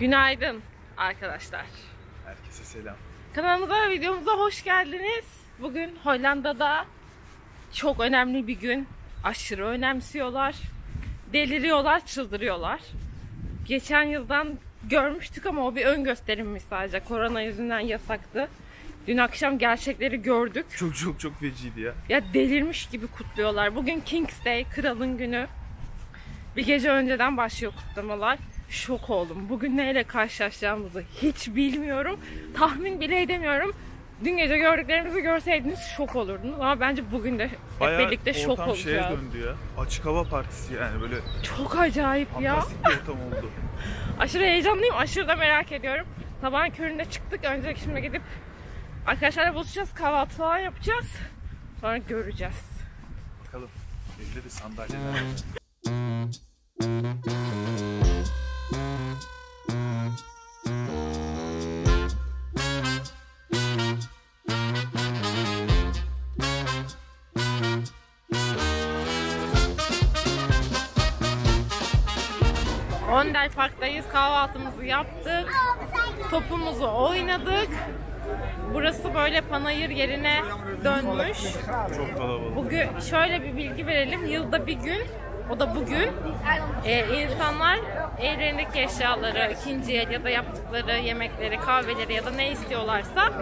Günaydın arkadaşlar. Herkese selam. Kanalımıza, videomuza hoş geldiniz. Bugün Hollanda'da çok önemli bir gün. Aşırı önemsiyorlar. Deliriyorlar, çıldırıyorlar. Geçen yıldan görmüştük ama o bir ön gösterimmiş sadece. Korona yüzünden yasaktı. Dün akşam gerçekleri gördük. Çok çok çok feciydi ya. Ya delirmiş gibi kutluyorlar. Bugün King's Day, kralın günü. Bir gece önceden başlıyor kutlamalar. Şok oldum. Bugün neyle karşılaşacağımızı hiç bilmiyorum. Tahmin bile edemiyorum. Dün gece gördüklerimizi görseydiniz şok olurdunuz. Ama bence bugün de hep Bayağı birlikte şok ortam şeye olacağız. döndü ya. Açık hava partisi yani böyle Çok acayip ya. fantastik bir ortam oldu. Aşırı heyecanlıyım. Aşırı da merak ediyorum. Sabahın köründe çıktık. Önce şimdi gidip arkadaşlarla buluşacağız. Kahvaltı falan yapacağız. Sonra göreceğiz. Bakalım. Evde de sandalyeler Park'tayız. Kahvaltımızı yaptık. Topumuzu oynadık. Burası böyle panayır yerine dönmüş. Çok kalabalık. Bugün şöyle bir bilgi verelim. Yılda bir gün, o da bugün e, insanlar evlerindeki eşyaları, ikinci el ya da yaptıkları yemekleri, kahveleri ya da ne istiyorlarsa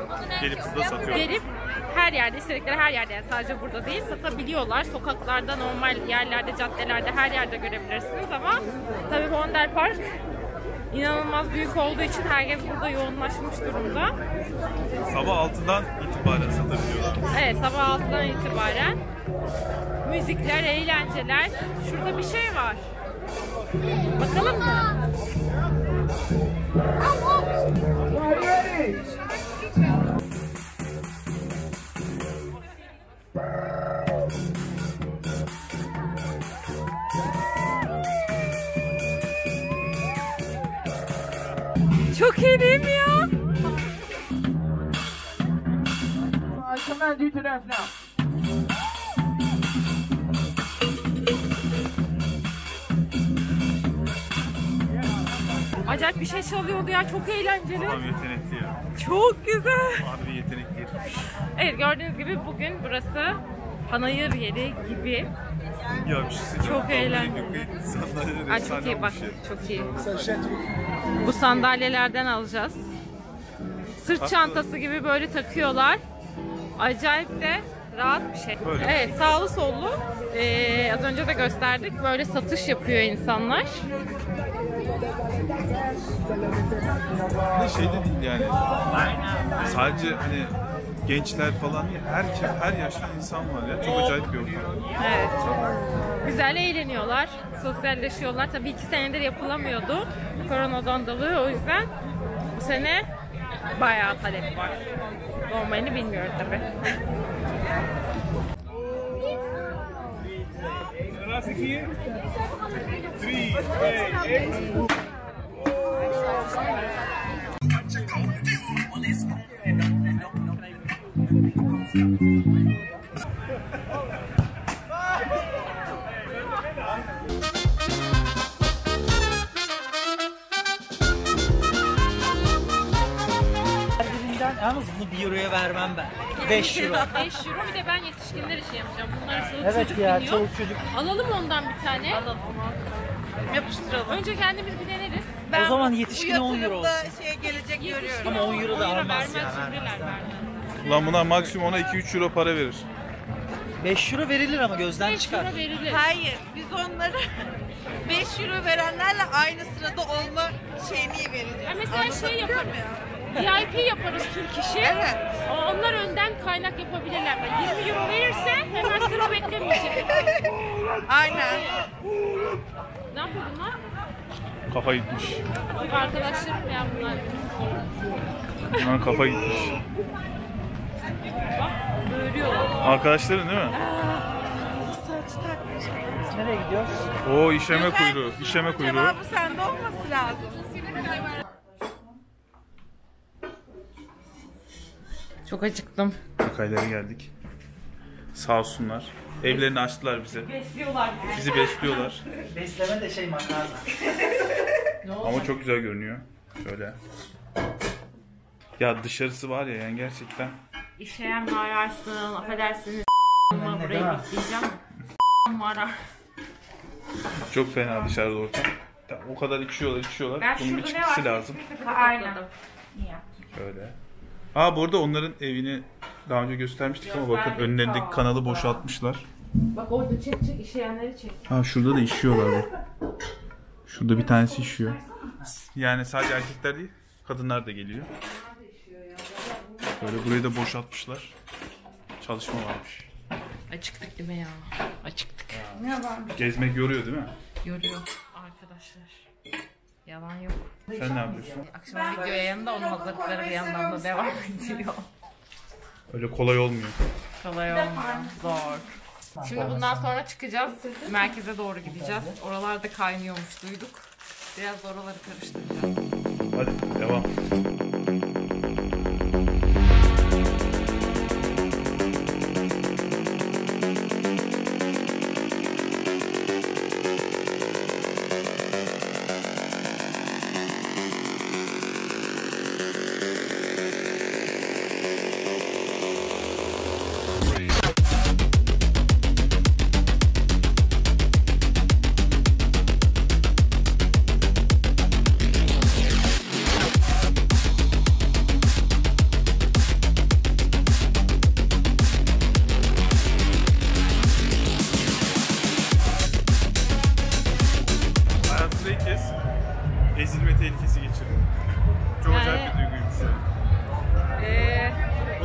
Gelip burada satıyor. gelip her yerde, istedikleri her yerde yani sadece burada değil satabiliyorlar. Sokaklarda, normal yerlerde, caddelerde her yerde görebilirsiniz ama tabii Wonder Park inanılmaz büyük olduğu için herkes burada yoğunlaşmış durumda. Sabah 6'dan itibaren satabiliyorlar. Evet sabah 6'dan itibaren müzikler, eğlenceler. Şurada bir şey var. Bakalım mı? Çok iyi değil mi ya? I command you to dance now. Acayip bir şey çalıyordu ya. Çok eğlenceli. Adam yetenekli ya. Çok güzel. Harbi yetenekli. Evet gördüğünüz gibi bugün burası panayır yeri gibi. Ya bir şey. Çok. Sandalyeler Ay çok iyi bak ya. çok iyi. Bu sandalyelerden alacağız. Sırt çantası gibi böyle takıyorlar. Acayip de rahat bir şey. Böyle. Evet sağlı sollu. Ee, az önce de gösterdik. Böyle satış yapıyor insanlar. Ne şey de değil yani. Sadece hani gençler falan değil. Her, her yaşta insan var ya. Çok acayip bir ortam. Evet. Güzel eğleniyorlar, sosyalleşiyorlar. Tabii iki senedir yapılamıyordu koronadan dolayı. O yüzden bu sene bayağı talep var. Normalini bilmiyorum tabii. Birinden yalnız bunu 1 euroya vermem ben. 5 euro. 5 euro bir de ben yetişkinler için yapacağım. Bunlar çoluk Evet çocuk ya biniyor. çoluk çocuk. Alalım ondan bir tane. Alalım. Yapıştıralım. Önce kendimiz bir deneriz. o zaman yetişkine 10 euro olsun. şeye gelecek görüyorum. Ama 10 euro da 10 almaz vermez, ya. Ulan bunlar maksimum ona 2-3 euro para verir. 5 euro verilir ama gözden 5 çıkar. euro verilir. Hayır, biz onlara 5 euro verenlerle aynı sırada olma şeyini vereceğiz. Ha, mesela şey yaparız. VIP yaparız Türk işi. Evet. Onlar önden kaynak yapabilirler. Yani 20 euro verirse hemen sıra beklemeyecek. Aynen. Ne yapıyor bunlar? Kafa gitmiş. Bak arkadaşlarım ya bunlar. Bunlar kafa gitmiş. Bak böğürüyorlar. Arkadaşların değil mi? Saç takmış. Nereye gidiyoruz? Oo işeme kuyruğu. işeme kuyruğu. Cevabı sende olması lazım. Çok acıktım. Akaylara geldik. Sağ olsunlar. Evlerini açtılar bize. Besliyorlar Bizi besliyorlar. Besleme de şey makarna. Ama çok güzel görünüyor. Şöyle. Ya dışarısı var ya yani gerçekten İşeyen mi ararsın, affedersiniz ama burayı bekleyeceğim. var çok fena dışarıda ortam. O kadar içiyorlar içiyorlar. Ben Bunun bir şurada ne çıktısı var? lazım. Aynen. Şöyle. Aa bu arada onların evini daha önce göstermiştik ama bakın Gösterdik. önlerindeki kanalı boşaltmışlar. Bak orada çek çek işeyenleri çek. Ha şurada da işiyorlar bak. Şurada bir tanesi işiyor. Yani sadece erkekler değil, kadınlar da geliyor. Böyle burayı da boşaltmışlar. Çalışma varmış. Acıktık değil mi ya? Acıktık. Gezmek yoruyor değil mi? Yoruyor arkadaşlar. Yalan yok. Sen ne yapıyorsun? Akşam video yayında onun hazırlıkları bir yandan da devam ediyor. Öyle kolay olmuyor. Kolay olmuyor. Zor. Şimdi bundan sonra çıkacağız. Merkeze doğru gideceğiz. Oralarda kaynıyormuş duyduk. Biraz oraları karıştıracağız. Hadi devam.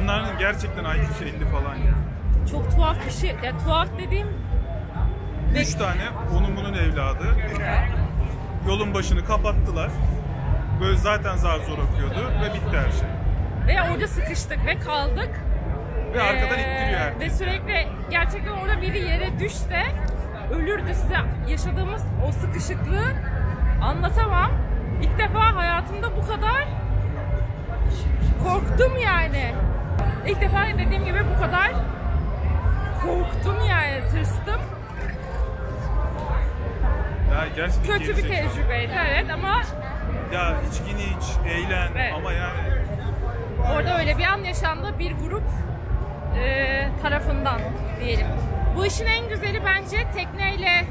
Bunların gerçekten IQ'su 50 falan ya. çok tuhaf bir şey. Ya tuhaf dediğim Üç tane onun bunun evladı. Yolun başını kapattılar. Böyle zaten zar zor akıyordu ve bitti her şey. ve orada sıkıştık ve kaldık. Ve arkadan Ee, ittiriyor Ve herkes. sürekli gerçekten orada biri yere düşse ölürdü size yaşadığımız o sıkışıklığı anlatamam. İlk defa hayatımda bu kadar korktum yani. İlk defa dediğim gibi bu kadar korktum yani tırstım. Ya gerçekten Kötü bir tecrübeydi evet ama Ya içkini iç, eğlen Evet. ama yani orada öyle bir an yaşandı bir grup e, tarafından diyelim. Bu işin en güzeli bence tekneyle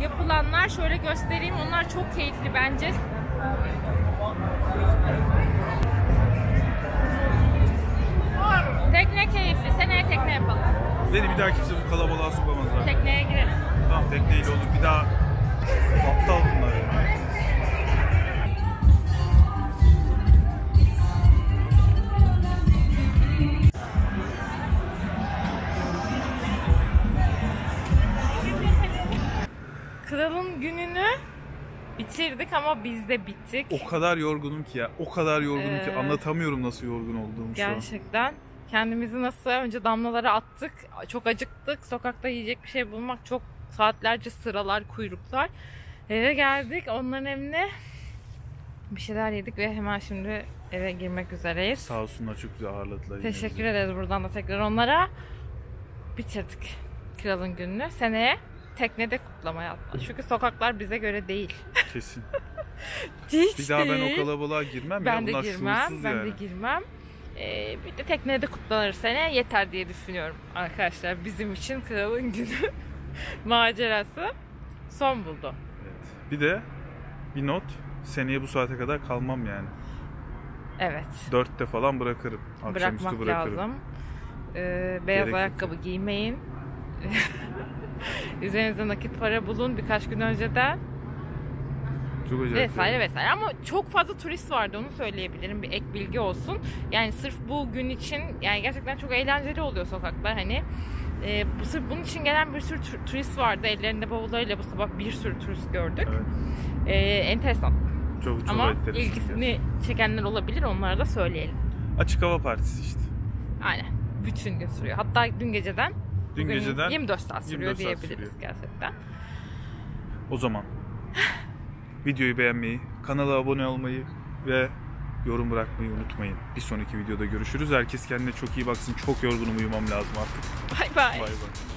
yapılanlar. Şöyle göstereyim. Onlar çok keyifli bence. Bir daha kimse bu kalabalığa sokamaz abi. Tekneye gireriz. Tamam tekneyle olur. Bir daha aptal bunlar ya. Kralın gününü bitirdik ama biz de bittik. O kadar yorgunum ki ya. O kadar yorgunum ki Ee, anlatamıyorum nasıl yorgun olduğumu şu an. Gerçekten. Kendimizi nasıl önce damlalara attık. Çok acıktık. Sokakta yiyecek bir şey bulmak çok saatlerce sıralar, kuyruklar. Eve geldik. Onların evine bir şeyler yedik ve hemen şimdi eve girmek üzereyiz. Sağ olsunlar çok güzel ağırladılar. Teşekkür bizi. ederiz buradan da tekrar onlara. Bitirdik kralın gününü. Seneye teknede kutlamaya atla. Çünkü sokaklar bize göre değil. Kesin. Hiç Bir daha ben değil. o kalabalığa girmem Ben ya. de Bunlar girmem. Ben yani. de girmem. Ee, bir de teknede kutlanır sene yeter diye düşünüyorum arkadaşlar. Bizim için kralın günü macerası son buldu. Evet. Bir de bir not. Seneye bu saate kadar kalmam yani. Evet. Dörtte falan bırakırım. Akşamüstü bırakmak bırakırım. lazım. Ee, beyaz Gerek yok. ayakkabı giymeyin. Üzerinize nakit para bulun birkaç gün önceden. Çok acayip. Vesaire vesaire ama çok fazla turist vardı onu söyleyebilirim bir ek bilgi olsun. Yani sırf bu gün için yani gerçekten çok eğlenceli oluyor sokaklar hani. E, bu sırf bunun için gelen bir sürü tur- turist vardı. Ellerinde bavullarıyla bu sabah bir sürü turist gördük. Evet. E, enteresan. Çok çok Ama ilgisini çekenler olabilir onlara da söyleyelim. Açık hava partisi işte. Aynen. Bütün gün sürüyor. Hatta dün geceden Dün geceden 24 saat sürüyor 24 saat diyebiliriz sürüyor. gerçekten. O zaman videoyu beğenmeyi, kanala abone olmayı ve yorum bırakmayı unutmayın. Bir sonraki videoda görüşürüz. Herkes kendine çok iyi baksın. Çok yorgunum uyumam lazım artık. Bay bay. Bay bay.